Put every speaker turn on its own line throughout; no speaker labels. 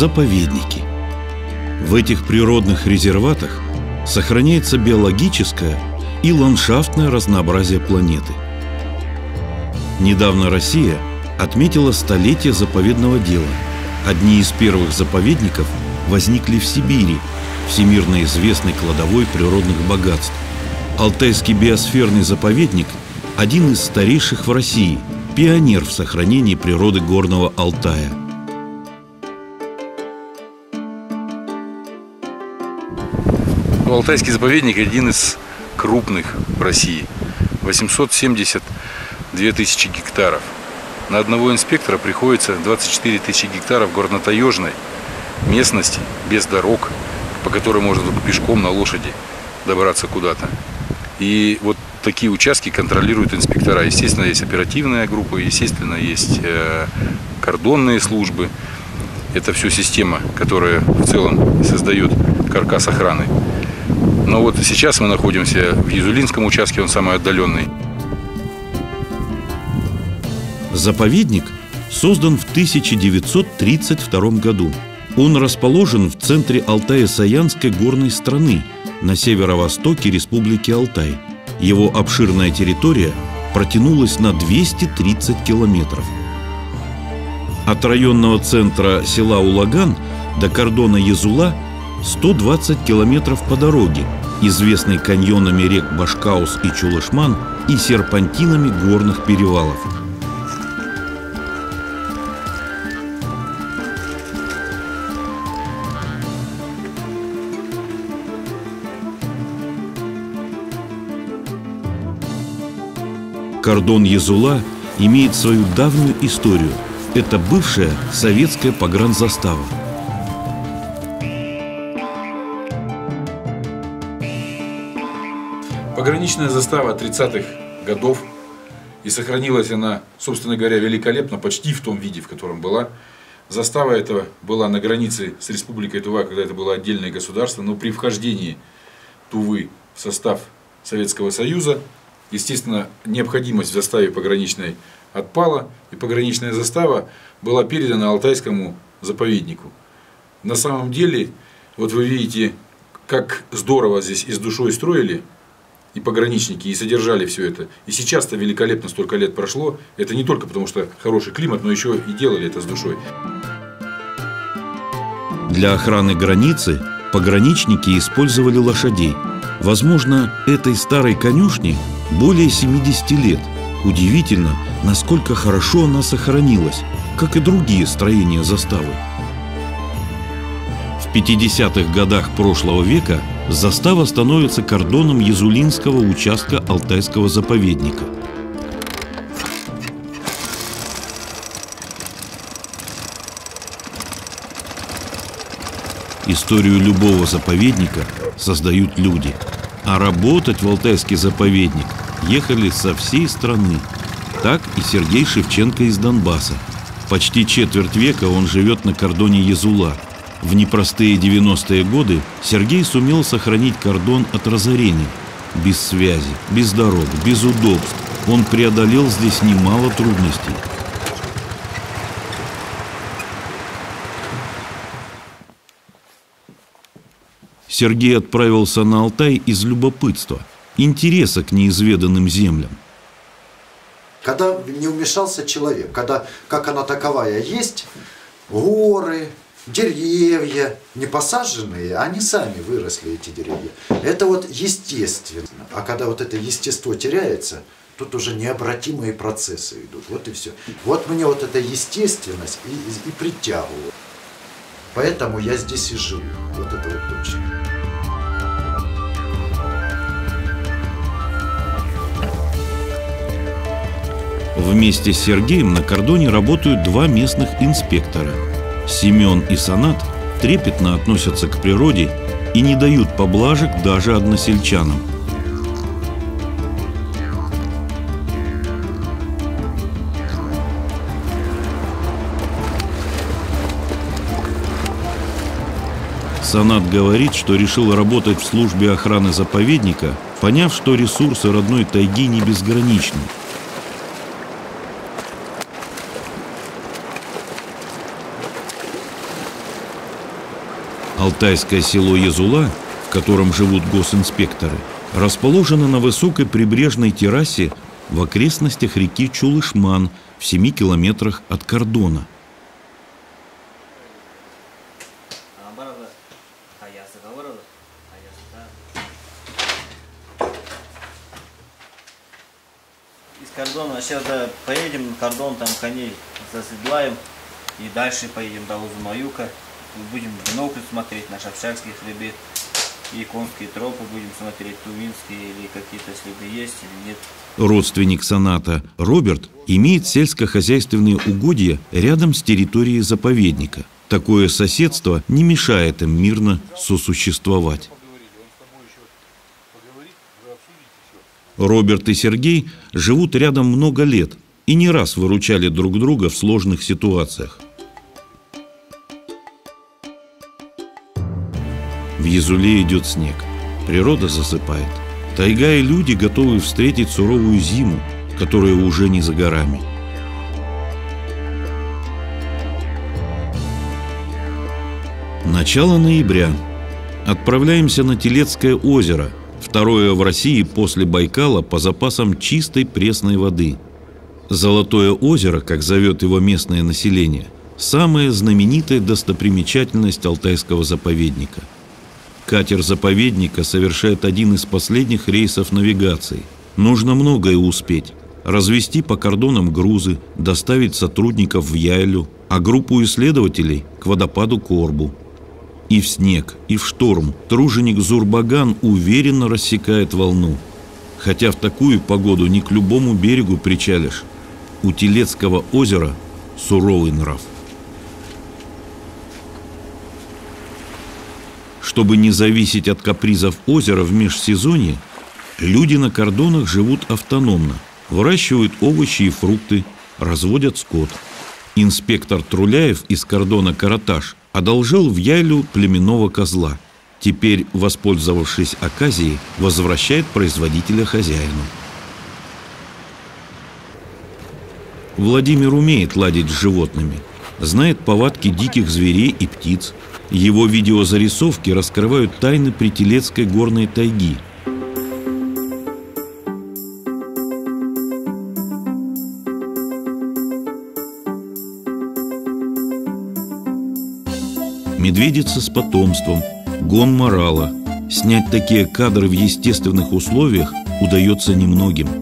заповедники. В этих природных резерватах сохраняется биологическое и ландшафтное разнообразие планеты. Недавно Россия отметила столетие заповедного дела. Одни из первых заповедников возникли в Сибири, всемирно известной кладовой природных богатств. Алтайский биосферный заповедник – один из старейших в России, пионер в сохранении природы Горного Алтая.
Алтайский заповедник один из крупных в России. 872 тысячи гектаров. На одного инспектора приходится 24 тысячи гектаров горно-таежной местности без дорог, по которой можно только пешком на лошади добраться куда-то. И вот такие участки контролируют инспектора. Естественно, есть оперативная группа, естественно, есть э, кордонные службы. Это все система, которая в целом создает каркас охраны. Но вот сейчас мы находимся в Юзулинском участке, он самый отдаленный.
Заповедник создан в 1932 году. Он расположен в центре Алтая-Саянской горной страны на северо-востоке Республики Алтай. Его обширная территория протянулась на 230 километров. От районного центра села Улаган до кордона Язула 120 километров по дороге, известной каньонами рек Башкаус и Чулышман и серпантинами горных перевалов – Кордон Езула имеет свою давнюю историю. Это бывшая советская погранзастава.
Пограничная застава 30-х годов. И сохранилась она, собственно говоря, великолепно, почти в том виде, в котором была. Застава эта была на границе с Республикой Тува, когда это было отдельное государство, но при вхождении Тувы в состав Советского Союза Естественно, необходимость в заставе пограничной отпала, и пограничная застава была передана Алтайскому заповеднику. На самом деле, вот вы видите, как здорово здесь и с душой строили, и пограничники, и содержали все это. И сейчас-то великолепно столько лет прошло. Это не только потому, что хороший климат, но еще и делали это с душой.
Для охраны границы пограничники использовали лошадей. Возможно, этой старой конюшни более 70 лет. Удивительно, насколько хорошо она сохранилась, как и другие строения заставы. В 50-х годах прошлого века застава становится кордоном Езулинского участка Алтайского заповедника. Историю любого заповедника создают люди – а работать в Алтайский заповедник ехали со всей страны. Так и Сергей Шевченко из Донбасса. Почти четверть века он живет на кордоне Язула. В непростые 90-е годы Сергей сумел сохранить кордон от разорения. Без связи, без дорог, без удобств. Он преодолел здесь немало трудностей. Сергей отправился на Алтай из любопытства, интереса к неизведанным землям.
Когда не вмешался человек, когда, как она таковая есть, горы, деревья, не посаженные, они сами выросли, эти деревья. Это вот естественно. А когда вот это естество теряется, тут уже необратимые процессы идут. Вот и все. Вот мне вот эта естественность и, и притягивает. Поэтому я здесь и живу. Вот это вот точно.
Вместе с Сергеем на кордоне работают два местных инспектора. Семен и Санат трепетно относятся к природе и не дают поблажек даже односельчанам. Санат говорит, что решил работать в службе охраны заповедника, поняв, что ресурсы родной тайги не безграничны. Алтайское село Езула, в котором живут госинспекторы, расположено на высокой прибрежной террасе в окрестностях реки Чулышман в 7 километрах от кордона.
Из кордона, сейчас да, поедем кордон, там коней заседлаем и дальше поедем до Узумаюка. Будем бинокль смотреть, наш Общакский хребет и тропы будем смотреть, тувинские или какие-то следы есть или нет.
Родственник соната Роберт имеет сельскохозяйственные угодья рядом с территорией заповедника. Такое соседство не мешает им мирно сосуществовать. Роберт и Сергей живут рядом много лет и не раз выручали друг друга в сложных ситуациях. В Езуле идет снег. Природа засыпает. Тайга и люди готовы встретить суровую зиму, которая уже не за горами. Начало ноября. Отправляемся на Телецкое озеро, второе в России после Байкала по запасам чистой пресной воды. Золотое озеро, как зовет его местное население, самая знаменитая достопримечательность Алтайского заповедника – Катер заповедника совершает один из последних рейсов навигации. Нужно многое успеть. Развести по кордонам грузы, доставить сотрудников в Яйлю, а группу исследователей к водопаду Корбу. И в снег, и в шторм труженик Зурбаган уверенно рассекает волну. Хотя в такую погоду не к любому берегу причалишь. У Телецкого озера суровый нрав. Чтобы не зависеть от капризов озера в межсезонье, люди на кордонах живут автономно, выращивают овощи и фрукты, разводят скот. Инспектор Труляев из кордона Караташ одолжил в Яйлю племенного козла. Теперь, воспользовавшись оказией, возвращает производителя хозяину. Владимир умеет ладить с животными, знает повадки диких зверей и птиц – его видеозарисовки раскрывают тайны Прителецкой горной тайги. Медведица с потомством, гон морала. Снять такие кадры в естественных условиях удается немногим –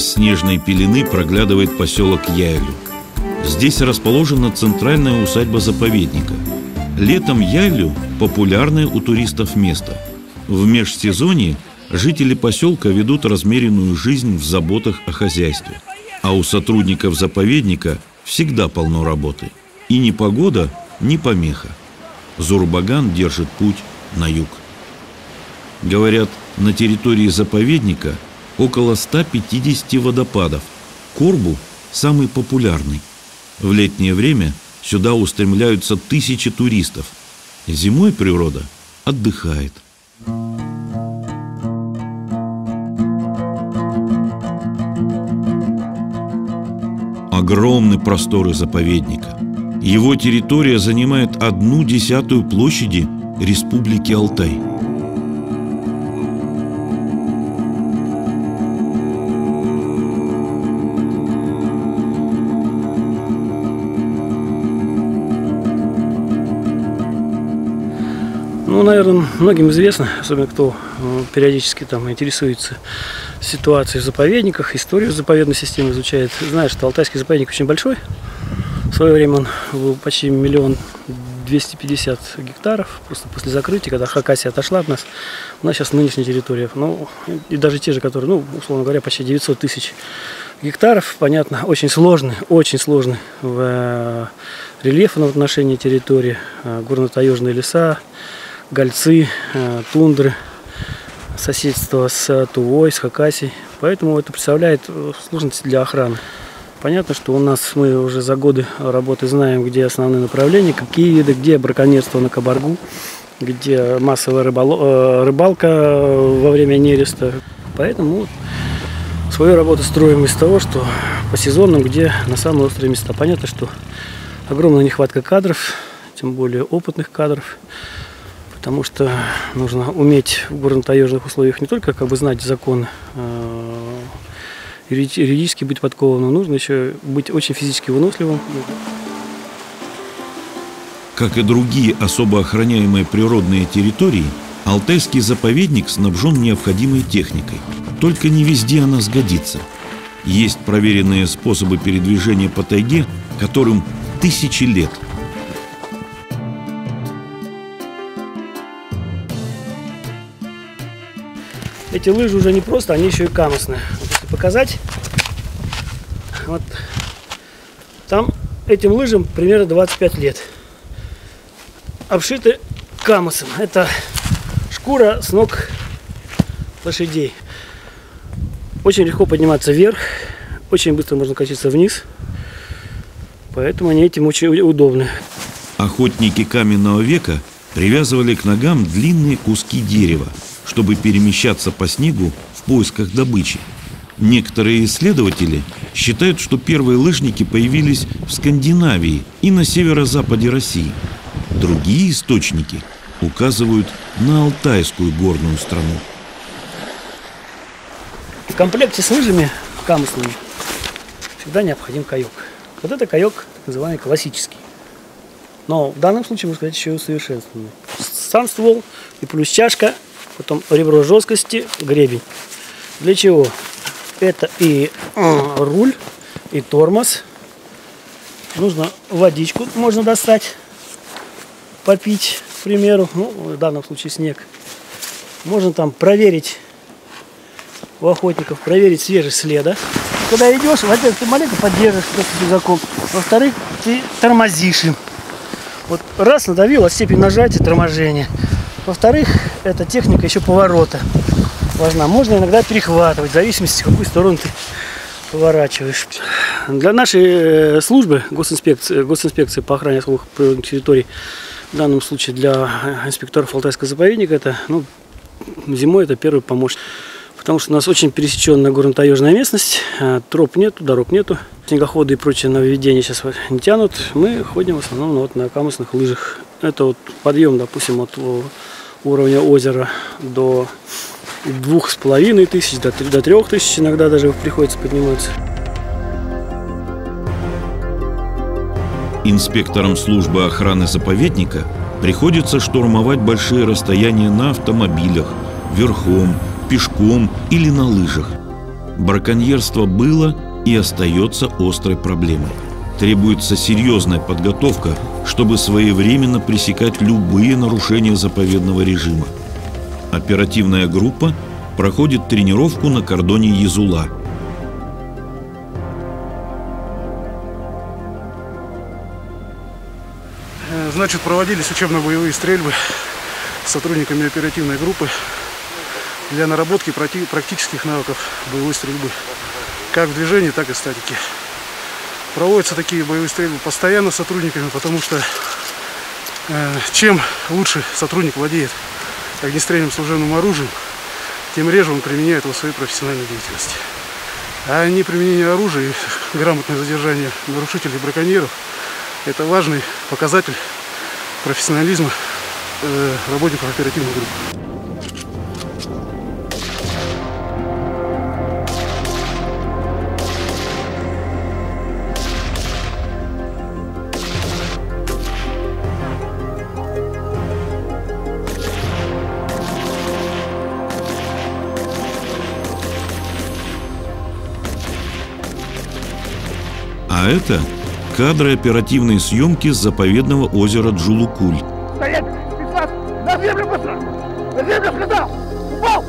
Из снежной пелены проглядывает поселок Яйлю. Здесь расположена центральная усадьба заповедника. Летом Яйлю – популярное у туристов место. В межсезонье жители поселка ведут размеренную жизнь в заботах о хозяйстве. А у сотрудников заповедника всегда полно работы. И ни погода, ни помеха. Зурбаган держит путь на юг. Говорят, на территории заповедника – около 150 водопадов. Корбу – самый популярный. В летнее время сюда устремляются тысячи туристов. Зимой природа отдыхает. Огромны просторы заповедника. Его территория занимает одну десятую площади Республики Алтай –
Ну, наверное, многим известно, особенно кто э, периодически там интересуется ситуацией в заповедниках, историю заповедной системы изучает, знает, что Алтайский заповедник очень большой. В свое время он был почти миллион 250 гектаров, просто после закрытия, когда Хакасия отошла от нас, у нас сейчас нынешняя территория, ну, и даже те же, которые, ну, условно говоря, почти 900 тысяч гектаров, понятно, очень сложный, очень сложный в э, рельефном отношении территории, э, горно-таежные леса, гольцы, э, тундры, соседство с Тувой, с Хакасией. Поэтому это представляет э, сложности для охраны. Понятно, что у нас мы уже за годы работы знаем, где основные направления, какие виды, где браконьерство на кабаргу, где массовая рыбало, э, рыбалка во время нереста. Поэтому свою работу строим из того, что по сезонам, где на самые острые места. Понятно, что огромная нехватка кадров, тем более опытных кадров, потому что нужно уметь в горно-таежных условиях не только как бы знать законы, а юридически быть подкованным, нужно еще быть очень физически выносливым.
Как и другие особо охраняемые природные территории, Алтайский заповедник снабжен необходимой техникой. Только не везде она сгодится. Есть проверенные способы передвижения по тайге, которым тысячи лет.
Эти лыжи уже не просто, они еще и камусные. Вот если показать, вот там этим лыжам примерно 25 лет. Обшиты камусом. Это шкура с ног лошадей. Очень легко подниматься вверх, очень быстро можно катиться вниз. Поэтому они этим очень удобны.
Охотники каменного века привязывали к ногам длинные куски дерева, чтобы перемещаться по снегу в поисках добычи. Некоторые исследователи считают, что первые лыжники появились в Скандинавии и на северо-западе России. Другие источники указывают на Алтайскую горную страну.
В комплекте с лыжами камусными всегда необходим каек. Вот это каек, так называемый классический. Но в данном случае, можно сказать, еще и усовершенствованный. Сам ствол и плюс чашка, потом ребро жесткости, гребень. Для чего? Это и э, руль, и тормоз. Нужно водичку можно достать, попить, к примеру. Ну, в данном случае снег. Можно там проверить у охотников, проверить свежесть следа. Когда идешь, во-первых, ты маленько поддерживаешь просто рюкзаком. Во-вторых, ты тормозишь им. Вот раз надавил, а степень нажатия, торможения. Во-вторых, эта техника еще поворота важна. Можно иногда перехватывать, в зависимости, в какую сторону ты поворачиваешь. Для нашей э, службы госинспекции, госинспекции по охране особых природных территорий, в данном случае для инспекторов Алтайского заповедника, это ну, зимой это первый помощник. Потому что у нас очень пересеченная горно-таежная местность, а, троп нету, дорог нету, снегоходы и прочие нововведения сейчас не тянут. Мы ходим в основном вот на камусных лыжах. Это вот подъем, допустим, от уровня озера до двух с половиной тысяч, до, трех тысяч иногда даже приходится подниматься.
Инспекторам службы охраны заповедника приходится штурмовать большие расстояния на автомобилях, верхом, пешком или на лыжах. Браконьерство было и остается острой проблемой. Требуется серьезная подготовка, чтобы своевременно пресекать любые нарушения заповедного режима. Оперативная группа проходит тренировку на кордоне Езула.
Значит, проводились учебно-боевые стрельбы с сотрудниками оперативной группы для наработки практических навыков боевой стрельбы. Как в движении, так и в статике. Проводятся такие боевые стрельбы постоянно сотрудниками, потому что э, чем лучше сотрудник владеет огнестрельным служебным оружием, тем реже он применяет его в своей профессиональной деятельности. А не применение оружия и грамотное задержание нарушителей браконьеров – это важный показатель профессионализма э, работников оперативной группы.
Это кадры оперативной съемки с заповедного озера Джулукуль.
Стоять! На землю быстро! На землю сказал! Упал!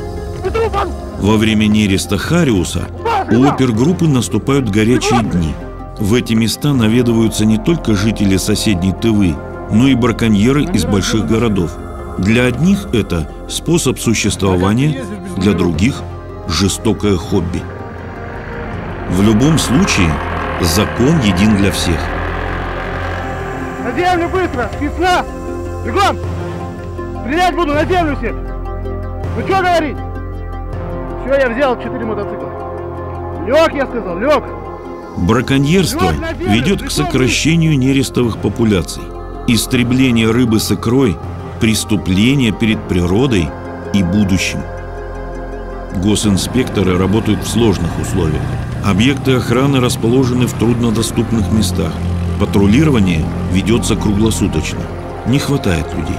Во время нереста Хариуса у опергруппы наступают горячие дни. В эти места наведываются не только жители соседней Тывы, но и браконьеры из больших городов. Для одних это способ существования, для других – жестокое хобби. В любом случае, закон един для всех.
На землю быстро! Спецназ! Бегом! Стрелять буду на землю всех! Ну что говорить? Все, я взял четыре мотоцикла. Лег, я сказал, лег!
Браконьерство ведет к сокращению нерестовых популяций. Истребление рыбы с икрой – преступление перед природой и будущим. Госинспекторы работают в сложных условиях. Объекты охраны расположены в труднодоступных местах. Патрулирование ведется круглосуточно. Не хватает людей.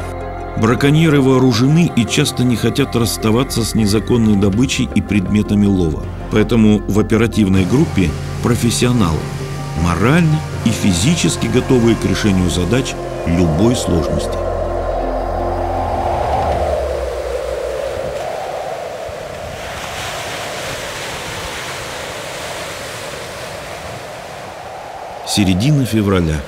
Браконьеры вооружены и часто не хотят расставаться с незаконной добычей и предметами лова. Поэтому в оперативной группе профессионалы, морально и физически готовые к решению задач любой сложности. Середина февраля.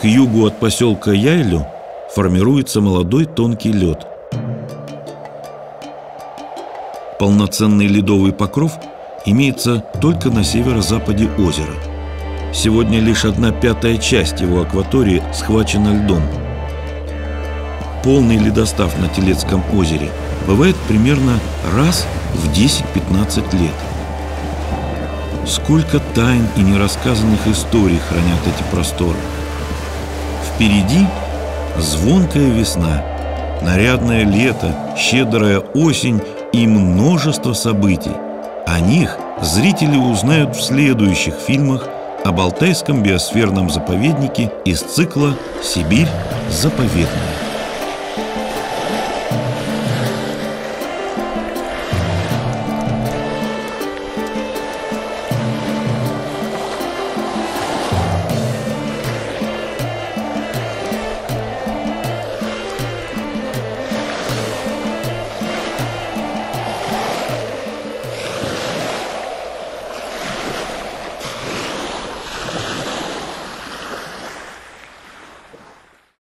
К югу от поселка Яйлю формируется молодой тонкий лед. Полноценный ледовый покров имеется только на северо-западе озера. Сегодня лишь одна пятая часть его акватории схвачена льдом. Полный ледостав на Телецком озере бывает примерно раз в 10-15 лет. Сколько тайн и нерассказанных историй хранят эти просторы. Впереди звонкая весна, нарядное лето, щедрая осень и множество событий. О них зрители узнают в следующих фильмах об Алтайском биосферном заповеднике из цикла «Сибирь заповедная».